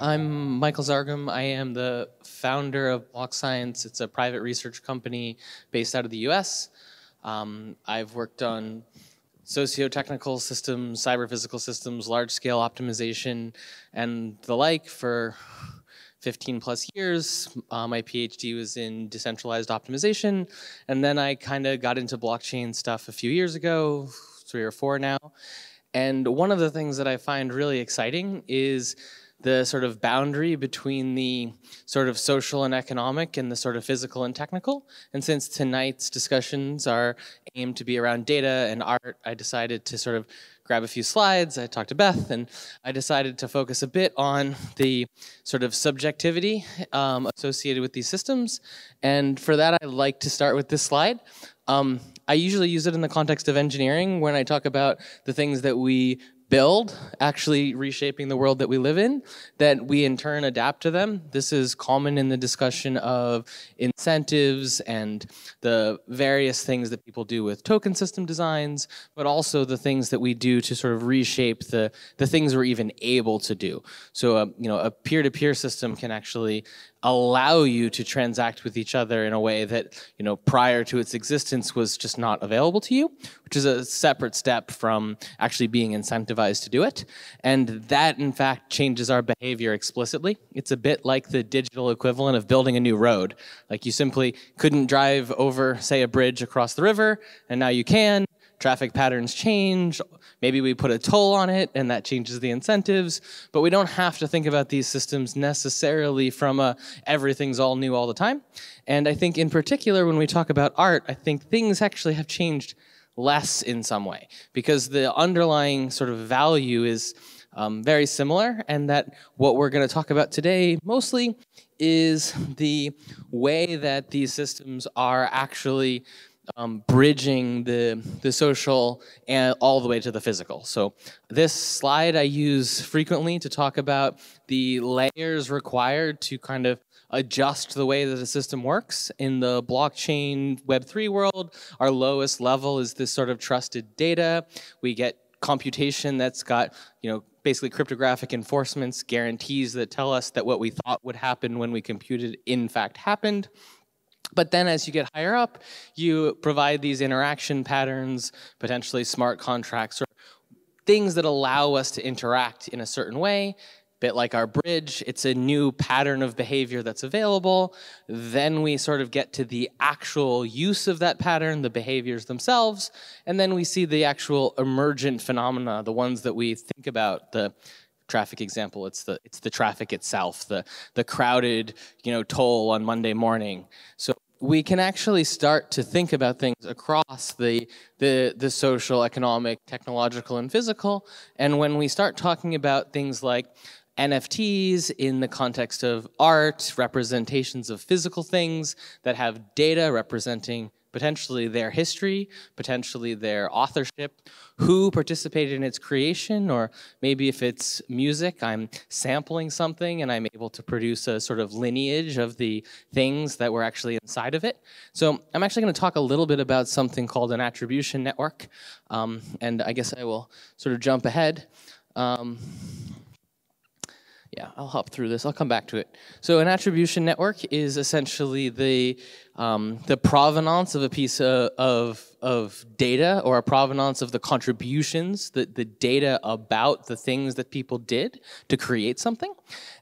I'm Michael Zargham. I am the founder of BlockScience. It's a private research company based out of the US. Um, I've worked on socio-technical systems, cyber-physical systems, large-scale optimization, and the like for 15 plus years. Uh, my PhD was in decentralized optimization, and then I kind of got into blockchain stuff a few years ago, three or four now. And one of the things that I find really exciting is the sort of boundary between the sort of social and economic and the sort of physical and technical. And since tonight's discussions are aimed to be around data and art, I decided to sort of grab a few slides. I talked to Beth, and I decided to focus a bit on the sort of subjectivity um, associated with these systems. And for that, I like to start with this slide. Um, I usually use it in the context of engineering when I talk about the things that we build, actually reshaping the world that we live in, that we in turn adapt to them. This is common in the discussion of incentives and the various things that people do with token system designs, but also the things that we do to sort of reshape the, the things we're even able to do. So, uh, you know, a peer-to-peer -peer system can actually allow you to transact with each other in a way that, you know, prior to its existence was just not available to you, which is a separate step from actually being incentivized to do it. And that, in fact, changes our behavior explicitly. It's a bit like the digital equivalent of building a new road. Like you simply couldn't drive over, say, a bridge across the river, and now you can traffic patterns change, maybe we put a toll on it and that changes the incentives, but we don't have to think about these systems necessarily from a everything's all new all the time. And I think in particular when we talk about art, I think things actually have changed less in some way because the underlying sort of value is um, very similar and that what we're going to talk about today mostly is the way that these systems are actually um, bridging the, the social and all the way to the physical. So this slide I use frequently to talk about the layers required to kind of adjust the way that a system works. In the blockchain Web3 world, our lowest level is this sort of trusted data. We get computation that's got, you know, basically cryptographic enforcements, guarantees that tell us that what we thought would happen when we computed in fact happened. But then as you get higher up, you provide these interaction patterns, potentially smart contracts, or things that allow us to interact in a certain way. Bit like our bridge, it's a new pattern of behavior that's available. Then we sort of get to the actual use of that pattern, the behaviors themselves, and then we see the actual emergent phenomena, the ones that we think about, the traffic example, it's the it's the traffic itself, the the crowded you know toll on Monday morning. So we can actually start to think about things across the the the social, economic, technological, and physical. And when we start talking about things like NFTs in the context of art, representations of physical things that have data representing potentially their history, potentially their authorship, who participated in its creation, or maybe if it's music, I'm sampling something and I'm able to produce a sort of lineage of the things that were actually inside of it. So I'm actually going to talk a little bit about something called an attribution network, um, and I guess I will sort of jump ahead. Um, yeah, I'll hop through this. I'll come back to it. So an attribution network is essentially the um, the provenance of a piece of, of, of, data or a provenance of the contributions, the, the data about the things that people did to create something.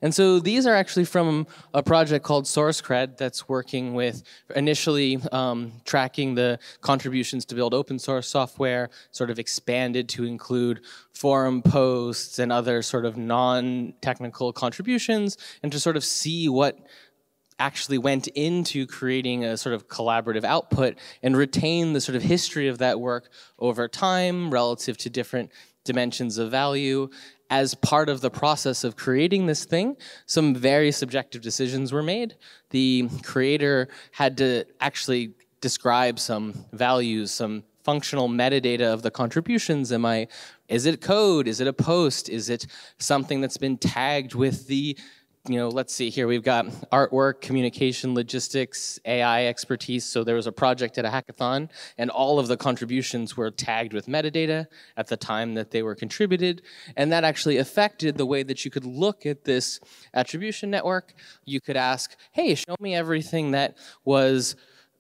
And so these are actually from a project called SourceCred that's working with initially um, tracking the contributions to build open source software, sort of expanded to include forum posts and other sort of non-technical contributions, and to sort of see what actually went into creating a sort of collaborative output and retain the sort of history of that work over time relative to different dimensions of value. As part of the process of creating this thing, some very subjective decisions were made. The creator had to actually describe some values, some functional metadata of the contributions. Am I, is it code? Is it a post? Is it something that's been tagged with the you know, let's see here. We've got artwork, communication, logistics, AI expertise. So there was a project at a hackathon, and all of the contributions were tagged with metadata at the time that they were contributed. And that actually affected the way that you could look at this attribution network. You could ask, hey, show me everything that was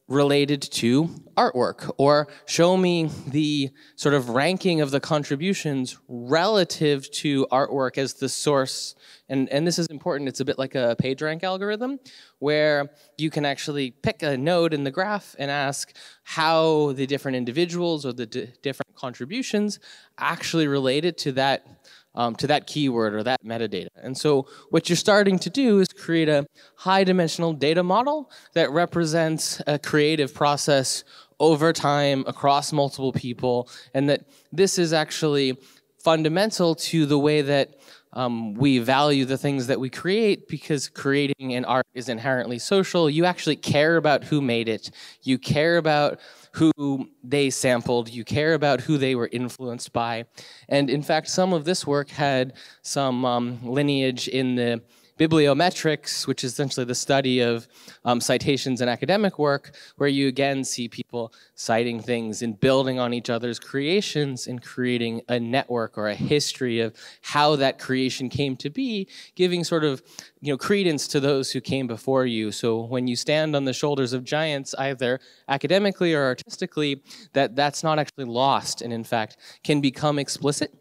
related to artwork or show me the sort of ranking of the contributions relative to artwork as the source. And, and this is important. It's a bit like a PageRank algorithm where you can actually pick a node in the graph and ask how the different individuals or the different contributions actually related to that um, to that keyword or that metadata. And so what you're starting to do is create a high dimensional data model that represents a creative process over time across multiple people and that this is actually fundamental to the way that um, we value the things that we create because creating an art is inherently social. You actually care about who made it. You care about who they sampled, you care about who they were influenced by. And in fact, some of this work had some um, lineage in the bibliometrics, which is essentially the study of um, citations in academic work, where you again see people citing things and building on each other's creations and creating a network or a history of how that creation came to be, giving sort of you know credence to those who came before you. So when you stand on the shoulders of giants, either academically or artistically, that that's not actually lost, and in fact can become explicit.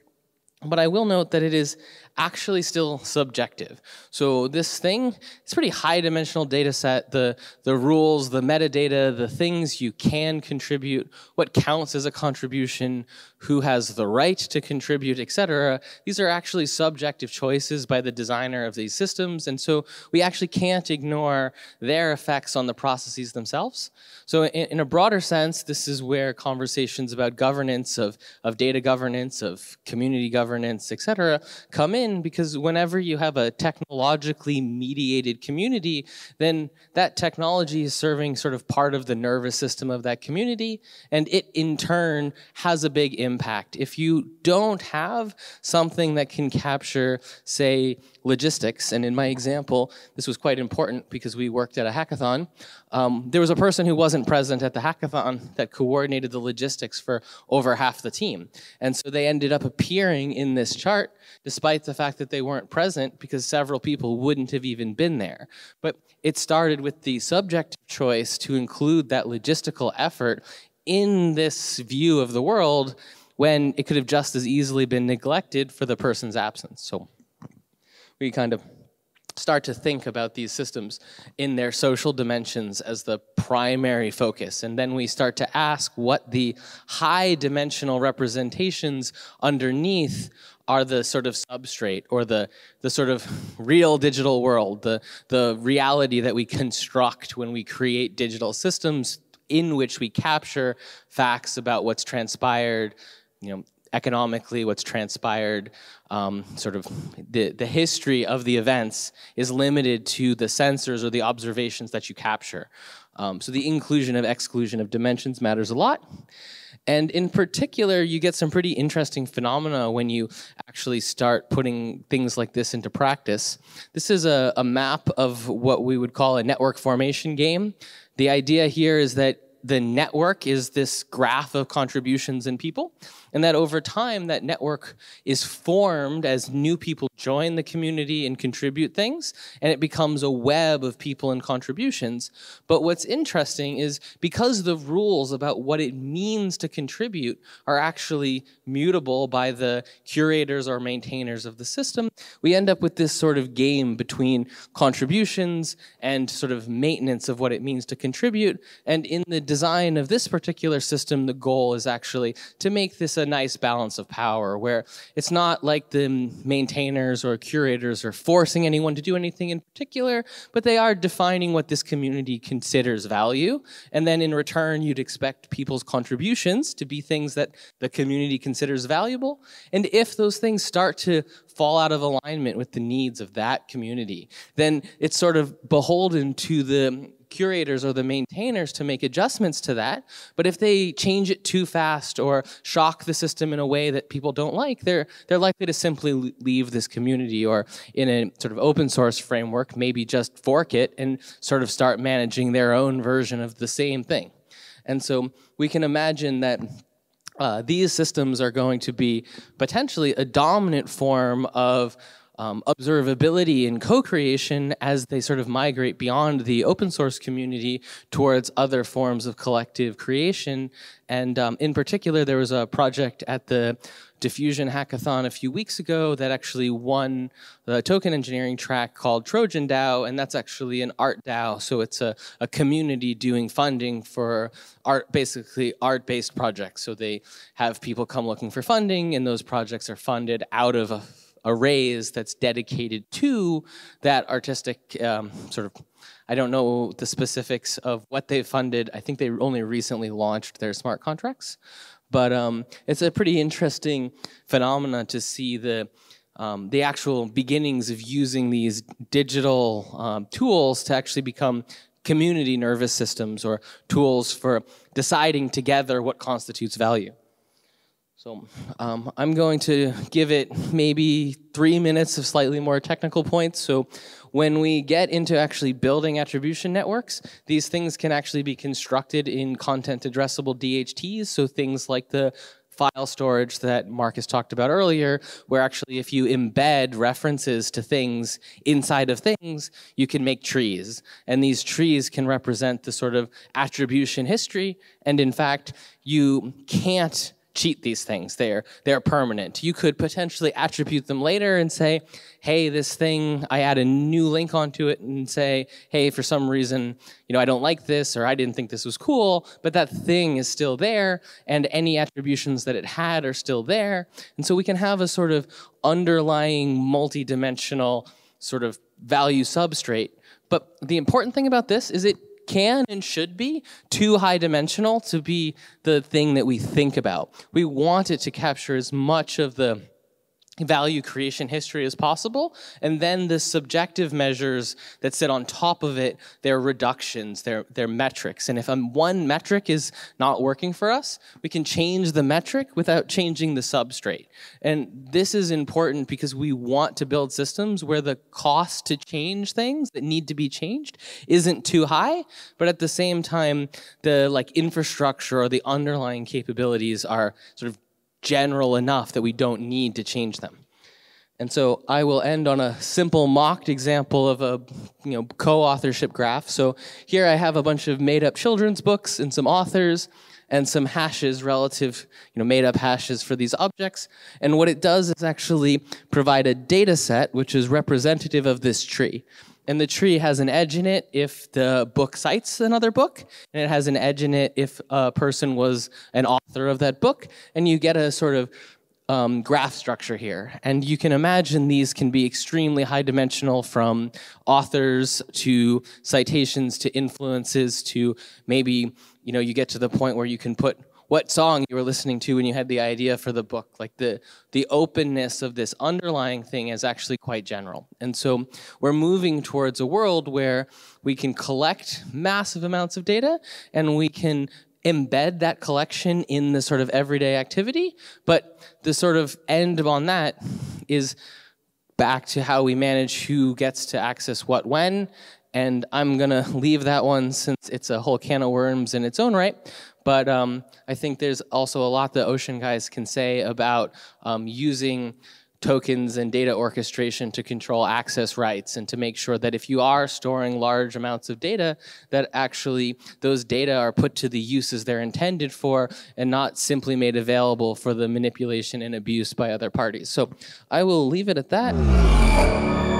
But I will note that it is actually still subjective. So this thing, it's pretty high dimensional data set. The, the rules, the metadata, the things you can contribute, what counts as a contribution, who has the right to contribute, etc. These are actually subjective choices by the designer of these systems. And so we actually can't ignore their effects on the processes themselves. So in, in a broader sense, this is where conversations about governance of, of data governance, of community governance, etc., come in in because whenever you have a technologically mediated community, then that technology is serving sort of part of the nervous system of that community, and it in turn has a big impact. If you don't have something that can capture, say, logistics. And in my example, this was quite important because we worked at a hackathon. Um, there was a person who wasn't present at the hackathon that coordinated the logistics for over half the team. And so they ended up appearing in this chart despite the fact that they weren't present because several people wouldn't have even been there. But it started with the subjective choice to include that logistical effort in this view of the world when it could have just as easily been neglected for the person's absence. So we kind of start to think about these systems in their social dimensions as the primary focus. And then we start to ask what the high dimensional representations underneath are the sort of substrate or the, the sort of real digital world, the, the reality that we construct when we create digital systems in which we capture facts about what's transpired, you know, economically, what's transpired, um, sort of the, the history of the events is limited to the sensors or the observations that you capture. Um, so the inclusion of exclusion of dimensions matters a lot. And in particular, you get some pretty interesting phenomena when you actually start putting things like this into practice. This is a, a map of what we would call a network formation game. The idea here is that the network is this graph of contributions and people and that over time that network is formed as new people join the community and contribute things and it becomes a web of people and contributions. But what's interesting is because the rules about what it means to contribute are actually mutable by the curators or maintainers of the system we end up with this sort of game between contributions and sort of maintenance of what it means to contribute. And in the design of this particular system the goal is actually to make this a nice balance of power where it's not like the maintainers or curators are forcing anyone to do anything in particular, but they are defining what this community considers value. And then in return, you'd expect people's contributions to be things that the community considers valuable. And if those things start to fall out of alignment with the needs of that community, then it's sort of beholden to the curators or the maintainers to make adjustments to that. But if they change it too fast or shock the system in a way that people don't like, they're, they're likely to simply leave this community or in a sort of open source framework, maybe just fork it and sort of start managing their own version of the same thing. And so we can imagine that uh, these systems are going to be potentially a dominant form of um, observability and co-creation as they sort of migrate beyond the open source community towards other forms of collective creation. And um, in particular, there was a project at the Diffusion Hackathon a few weeks ago that actually won the token engineering track called Trojan DAO, and that's actually an art DAO. So it's a, a community doing funding for art, basically art-based projects. So they have people come looking for funding, and those projects are funded out of a a raise that's dedicated to that artistic um, sort of I don't know the specifics of what they funded. I think they only recently launched their smart contracts. But um, it's a pretty interesting phenomenon to see the um, the actual beginnings of using these digital um, tools to actually become community nervous systems or tools for deciding together what constitutes value. So um, I'm going to give it maybe three minutes of slightly more technical points. So when we get into actually building attribution networks, these things can actually be constructed in content addressable DHTs. So things like the file storage that Marcus talked about earlier, where actually if you embed references to things inside of things, you can make trees. And these trees can represent the sort of attribution history. And in fact, you can't cheat these things. They're, they're permanent. You could potentially attribute them later and say, hey, this thing, I add a new link onto it and say, hey, for some reason, you know, I don't like this or I didn't think this was cool, but that thing is still there and any attributions that it had are still there. And so we can have a sort of underlying multi-dimensional sort of value substrate. But the important thing about this is it can and should be too high dimensional to be the thing that we think about. We want it to capture as much of the value creation history as possible. And then the subjective measures that sit on top of it, their reductions, their, their metrics. And if um, one metric is not working for us, we can change the metric without changing the substrate. And this is important because we want to build systems where the cost to change things that need to be changed isn't too high, but at the same time, the like infrastructure or the underlying capabilities are sort of general enough that we don't need to change them. And so I will end on a simple mocked example of a you know, co-authorship graph. So here I have a bunch of made-up children's books and some authors and some hashes relative, you know, made-up hashes for these objects. And what it does is actually provide a data set which is representative of this tree. And the tree has an edge in it if the book cites another book, and it has an edge in it if a person was an author of that book, and you get a sort of um, graph structure here. And you can imagine these can be extremely high dimensional from authors to citations to influences to maybe, you know, you get to the point where you can put what song you were listening to when you had the idea for the book. Like the, the openness of this underlying thing is actually quite general. And so we're moving towards a world where we can collect massive amounts of data and we can embed that collection in the sort of everyday activity. But the sort of end on that is back to how we manage who gets to access what when. And I'm gonna leave that one since it's a whole can of worms in its own right. But um, I think there's also a lot that Ocean Guys can say about um, using tokens and data orchestration to control access rights and to make sure that if you are storing large amounts of data, that actually those data are put to the uses they're intended for and not simply made available for the manipulation and abuse by other parties. So I will leave it at that.